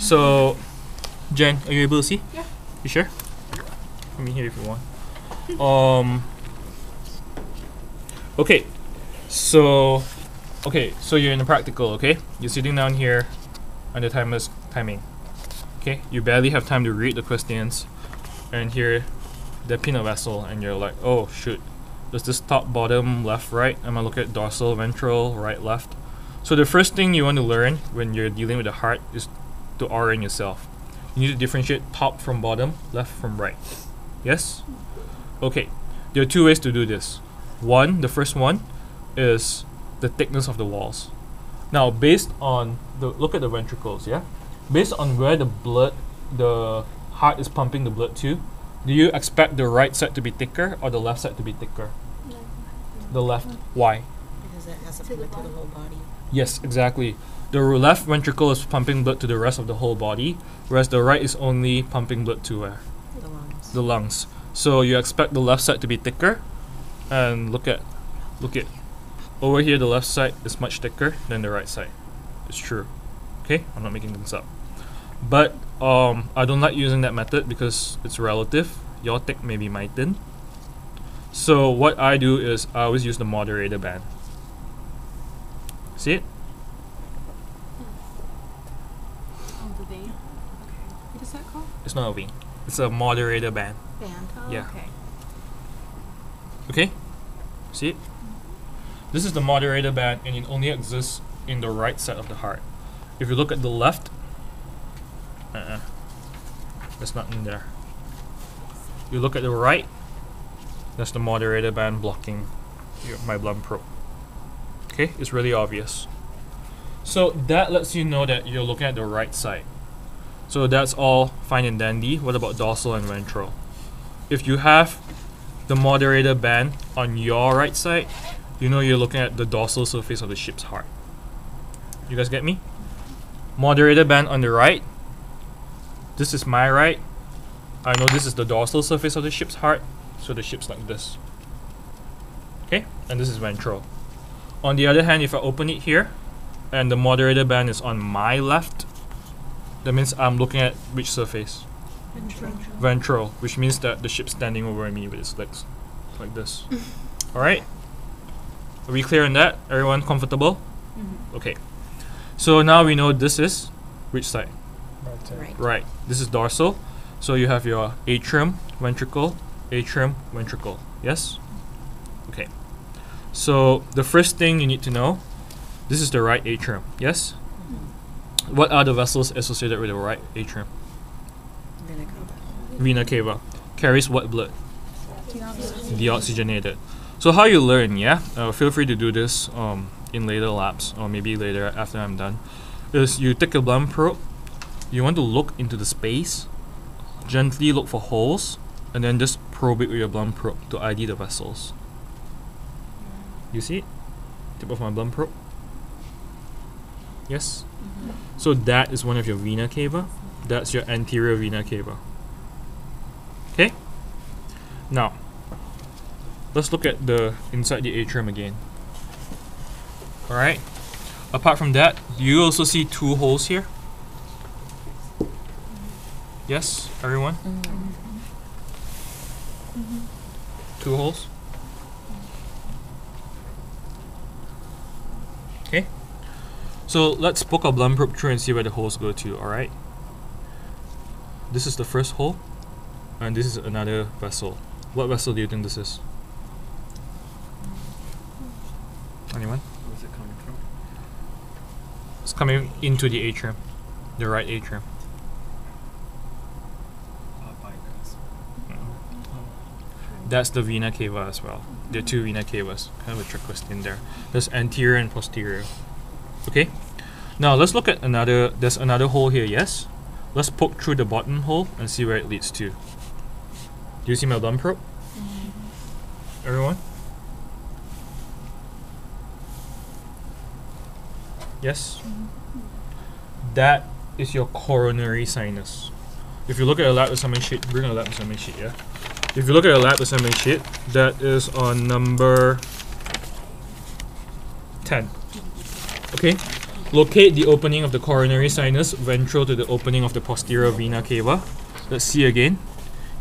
So, Jen, are you able to see? Yeah. You sure? Let me here if you want. Um. Okay, so, okay, so you're in the practical. Okay, you're sitting down here, and the timer's timing. Okay, you barely have time to read the questions, and here, the peanut vessel, and you're like, oh shoot, does this top, bottom, left, right? I'm gonna look at dorsal, ventral, right, left. So the first thing you want to learn when you're dealing with the heart is to orient yourself. You need to differentiate top from bottom, left from right. Yes? Okay. There are two ways to do this. One, the first one is the thickness of the walls. Now, based on the look at the ventricles, yeah? Based on where the blood the heart is pumping the blood to, do you expect the right side to be thicker or the left side to be thicker? The left. Mm. Why? Because it has to To the to the whole body. Yes, exactly. The r- left ventricle is pumping blood to the rest of the whole body, whereas the right is only pumping blood to where? The lungs. The lungs. So you expect the left side to be thicker, and look at, look at, over here the left side is much thicker than the right side. It's true. Okay, I'm not making things up. But um, I don't like using that method because it's relative. Your thick maybe my thin. So what I do is I always use the moderator band. See it? Oh, the vein. What is that called? It's not a V. It's a moderator band. Band. Oh, Yeah. Okay. Okay? See it? This is the moderator band and it only exists in the right side of the heart. If you look at the left, uh-uh. That's not in there. You look at the right, that's the moderator band blocking your, my blunt probe. Okay? It's really obvious. So that lets you know that you're looking at the right side. So that's all fine and dandy. What about dorsal and ventral? If you have the moderator band on your right side, you know you're looking at the dorsal surface of the sheep's heart. You guys get me? Moderator band on the right. This is my right. I know this is the dorsal surface of the sheep's heart, so the sheep's like this. Okay? And this is ventral. On the other hand, if I open it here, and the moderator band is on my left, that means I'm looking at which surface? ventral, Ventral, which means that the sheep's standing over me with its legs, like this. All right. Are we clear on that? Everyone comfortable? Mm-hmm. Okay. So now we know this is which side? Right. Right. This is dorsal. So you have your atrium, ventricle, atrium, ventricle. Yes? Okay. So the first thing you need to know, this is the right atrium. Yes? What are the vessels associated with the right atrium? Vena cava. Vena cava. Carries what blood? Deoxygenated. So how you learn, yeah? Uh, feel free to do this um, in later labs or maybe later after I'm done. Is you take a blunt probe, you want to look into the space, gently look for holes, and then just probe it with your blunt probe to ID the vessels. You see it? Tip of my blunt probe. Yes. Mm-hmm. So that is one of your vena cava. That's your anterior vena cava. Okay. Now, let's look at the inside the atrium again. All right. Apart from that, do you also see two holes here? Yes, everyone. Mm-hmm. Two holes. Okay. So let's poke our blunt probe through and see where the holes go to. All right. This is the first hole, and this is another vessel. What vessel do you think this is? Anyone? Where's it coming from? It's coming into the atrium, the right atrium. Uh. That's the vena cava as well. There are two vena cavas. Kind of a trick question there. There's anterior and posterior. Okay. Now let's look at another. There's another hole here. Yes. Let's poke through the bottom hole and see where it leads to. Do you see my blunt probe? Mm-hmm. Everyone. Yes. Mm-hmm. That is your coronary sinus. If you look at a lab assignment sheet, bring a lab assignment sheet, yeah. If you look at a lab assignment sheet, that is on number 10. Okay? Locate the opening of the coronary sinus ventral to the opening of the posterior vena cava. Let's see again.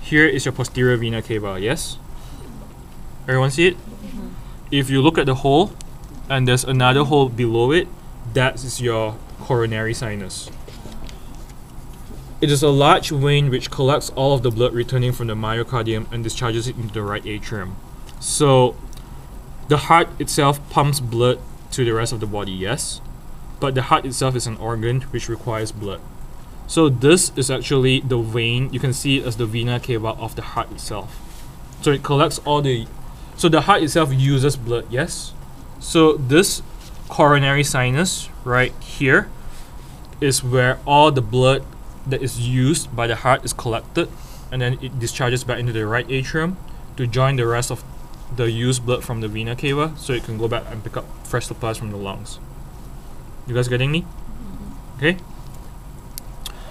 Here is your posterior vena cava, yes? Everyone see it? Mm-hmm. If you look at the hole and there's another hole below it, that is your coronary sinus. It is a large vein which collects all of the blood returning from the myocardium and discharges it into the right atrium. So, the heart itself pumps blood to the rest of the body, yes? But the heart itself is an organ which requires blood. So, this is actually the vein, you can see it as the vena cava of the heart itself. So, it collects all the. So, the heart itself uses blood, yes? So, this coronary sinus right here is where all the blood that is used by the heart is collected and then it discharges back into the right atrium to join the rest of the used blood from the vena cava so it can go back and pick up fresh supplies from the lungs. You guys getting me? Okay?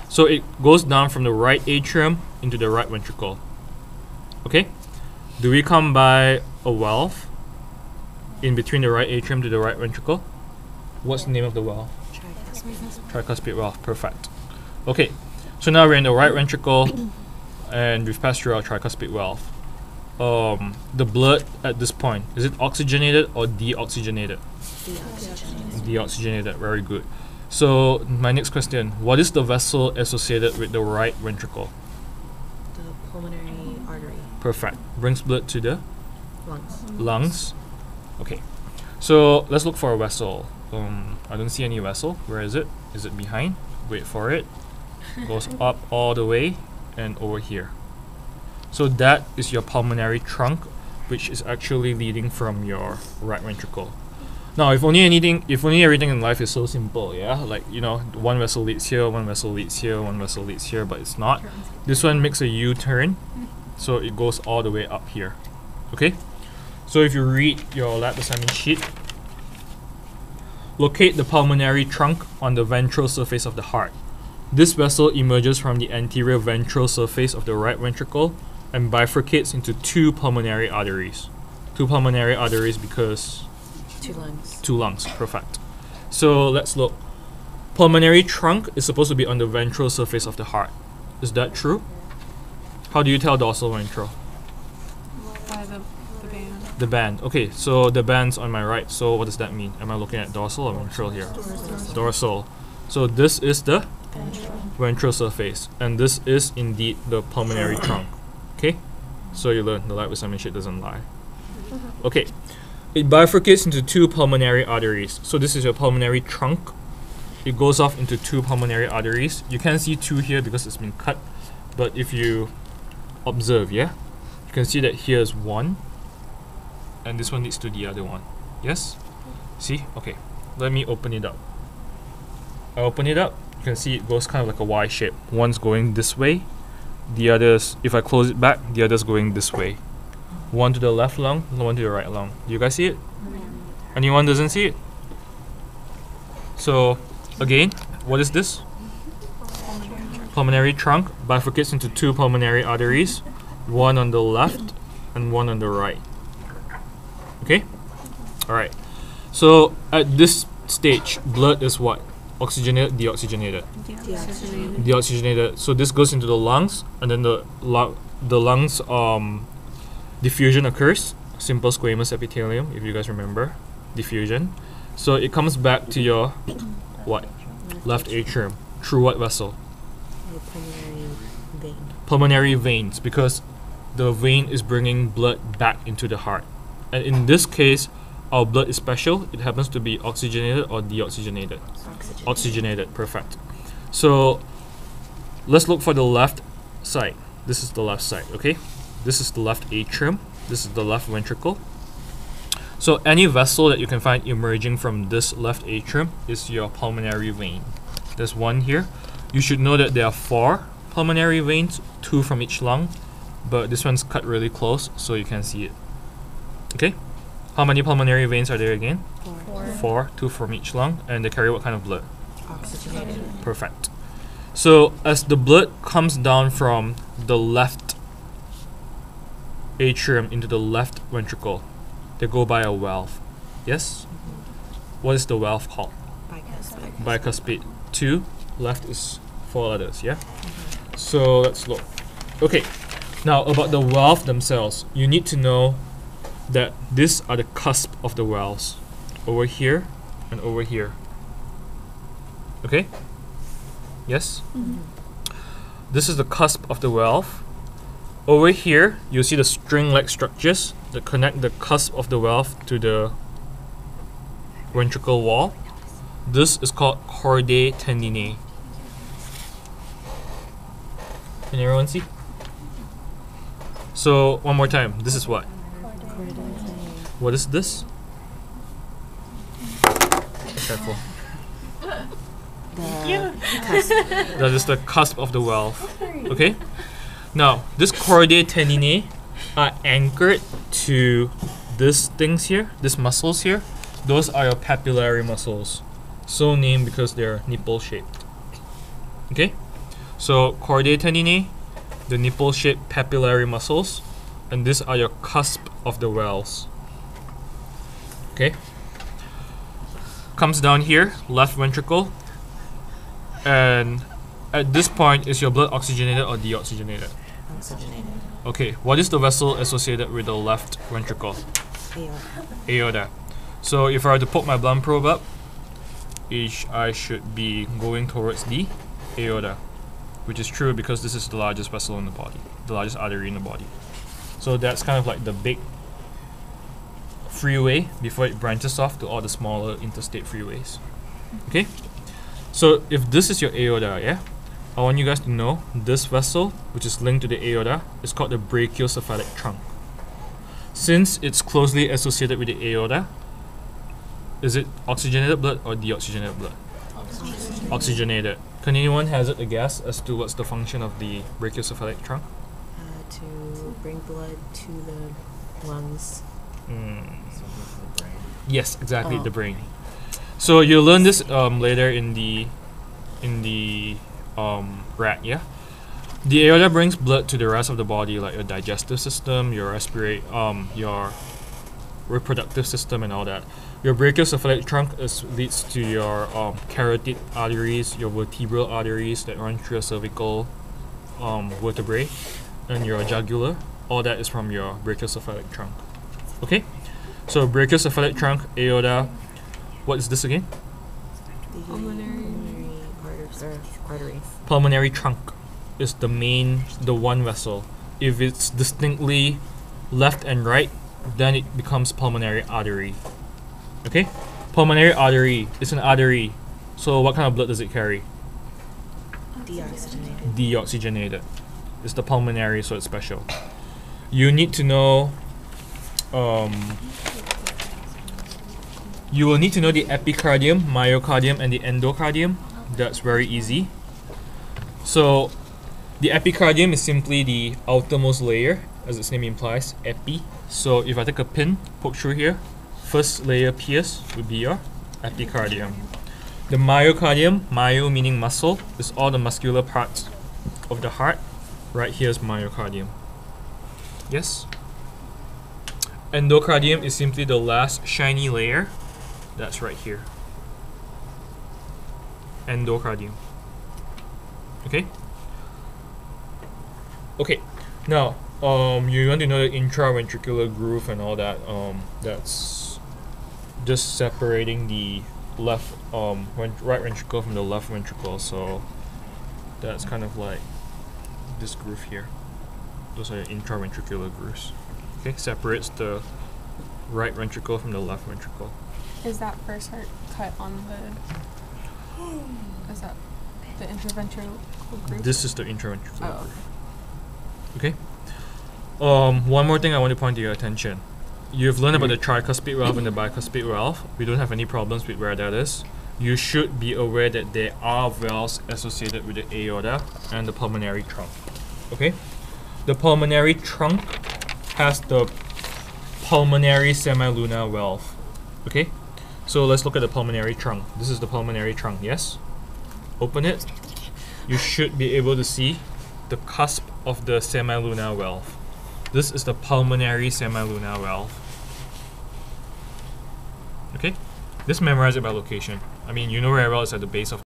So it goes down from the right atrium into the right ventricle. Okay? Do we come by a valve in between the right atrium to the right ventricle? What's the name of the valve? Tricuspid valve, perfect. Okay, so now we're in the right ventricle and we've passed through our tricuspid valve. Um, the blood at this point, is it oxygenated or deoxygenated? Deoxygenated. Deoxygenated, very good. So, my next question What is the vessel associated with the right ventricle? The pulmonary artery. Perfect. Brings blood to the Lungs. lungs. Okay, so let's look for a vessel. Um, I don't see any vessel. Where is it? Is it behind? Wait for it. Goes up all the way and over here. So that is your pulmonary trunk, which is actually leading from your right ventricle. Now, if only anything, if only everything in life is so simple, yeah, like you know, one vessel leads here, one vessel leads here, one vessel leads here, but it's not. This one makes a U-turn, mm. so it goes all the way up here. Okay. So if you read your lab assignment sheet, locate the pulmonary trunk on the ventral surface of the heart. This vessel emerges from the anterior ventral surface of the right ventricle and bifurcates into two pulmonary arteries. Two pulmonary arteries because Two lungs. two lungs, perfect. So let's look. Pulmonary trunk is supposed to be on the ventral surface of the heart. Is that true? How do you tell dorsal ventral? By the, the band. The band. Okay, so the band's on my right. So what does that mean? Am I looking at dorsal or ventral here? Dorsal. So this is the Ventral. ventral surface, and this is indeed the pulmonary trunk. Okay, so you learn the lab assignment sheet doesn't lie. Uh-huh. Okay, it bifurcates into two pulmonary arteries. So this is your pulmonary trunk. It goes off into two pulmonary arteries. You can see two here because it's been cut, but if you observe, yeah, you can see that here's one, and this one leads to the other one. Yes? See? Okay. Let me open it up. I open it up, you can see it goes kind of like a Y shape. One's going this way, the others, if I close it back, the other's going this way. One to the left lung, one to the right lung. Do you guys see it? Anyone doesn't see it? So, again, what is this? Pulmonary trunk bifurcates into two pulmonary arteries, one on the left and one on the right. Okay? Alright. So, at this stage, blood is what? Oxygenated, deoxygenated Deoxygenated. deoxygenated. So this goes into the lungs, and then the lu- the lungs um, diffusion occurs. Simple squamous epithelium, if you guys remember, diffusion. So it comes back to your what left atrium through what vessel? Pulmonary vein. Pulmonary veins, because the vein is bringing blood back into the heart. And in this case, our blood is special. It happens to be oxygenated or deoxygenated. Oxygen. oxygenated perfect so let's look for the left side this is the left side okay this is the left atrium. This is the left ventricle. So any vessel that you can find emerging from this left atrium is your pulmonary vein. There's one here. You should know that there are four pulmonary veins two from each lung but this one's cut really close so you can see it. Okay? How many pulmonary veins are there again? Four. four. Two from each lung and they carry what kind of blood? Oxygenated. Perfect. So as the blood comes down from the left atrium into the left ventricle, they go by a valve. Yes? What is the valve called? Bicuspid. bicuspid two, left is four letters, yeah? So let's look. Okay, now about the valve themselves, you need to know that these are the cusp of the valves. Over here and over here. Okay? Yes? Mm-hmm. This is the cusp of the valve. Over here, you see the string-like structures that connect the cusp of the valve to the ventricle wall. This is called chordae tendineae. Can everyone see? So one more time. This is what? What is this? Careful. The That is the cusp of the valve. Okay? Now, this chordae tendineae are anchored to these things here, these muscles here. Those are your papillary muscles. So named because they're nipple shaped. Okay? So, chordae tendineae, the nipple shaped papillary muscles, and these are your cusp of the valves. Okay? Comes down here, left ventricle, and at this point, is your blood oxygenated or deoxygenated? oxygenated. Okay, what is the vessel associated with the left ventricle? Aorta. Aorta. So if I were to poke my blunt probe up, each I should be going towards the aorta, which is true because this is the largest vessel in the body, the largest artery in the body. So that's kind of like the big freeway before it branches off to all the smaller interstate freeways. Okay? So if this is your aorta, yeah? I want you guys to know this vessel, which is linked to the aorta, is called the brachiocephalic trunk. Since it's closely associated with the aorta, is it oxygenated blood or deoxygenated blood? Oxygenated. Can anyone hazard a guess as to what's the function of the brachiocephalic trunk? Uh, to bring blood to the lungs. Mm. Something for the brain. Yes, exactly, Oh. the brain. So you'll learn this um, later in the in the um, rat, yeah. The aorta brings blood to the rest of the body, like your digestive system, your respirate, um, your reproductive system, and all that. Your brachiocephalic trunk is leads to your um, carotid arteries, your vertebral arteries that run through your cervical um, vertebrae, and your jugular. All that is from your brachiocephalic trunk. Okay, so brachiocephalic trunk, aorta. What is this again? Pulmonary. Or artery. pulmonary trunk is the main the one vessel. If it's distinctly left and right then it becomes pulmonary artery. Okay? Pulmonary artery is an artery. So what kind of blood does it carry? Deoxygenated. deoxygenated. It's the pulmonary so it's special. You need to know um, you will need to know the epicardium myocardium and the endocardium that's very easy. So the epicardium is simply the outermost layer as its name implies epi. So if i take a pin poke through here first layer pierce would be your epicardium the myocardium myo meaning muscle is all the muscular parts of the heart. Right here is myocardium. Yes? Endocardium is simply the last shiny layer. That's right here endocardium okay? Okay. Now um you want to know the intraventricular groove and all that um that's just separating the left um ven- right ventricle from the left ventricle so that's kind of like this groove here. Those are the intraventricular grooves. Okay? Separates the right ventricle from the left ventricle. Is that first heart cut on the? Is that the interventricular group? this is the intraventricular Oh, groove Okay. Um, one more thing I want to point to your attention. You've learned about the tricuspid valve and the bicuspid valve. We don't have any problems with where that is. You should be aware that there are valves associated with the aorta and the pulmonary trunk. Okay? The pulmonary trunk has the pulmonary semilunar valve. Okay? So let's look at the pulmonary trunk. This is the pulmonary trunk, yes? Open it. You should be able to see the cusp of the semilunar valve. This is the pulmonary semilunar valve. Okay? Just memorize it by location. I mean, you know well it's at the base of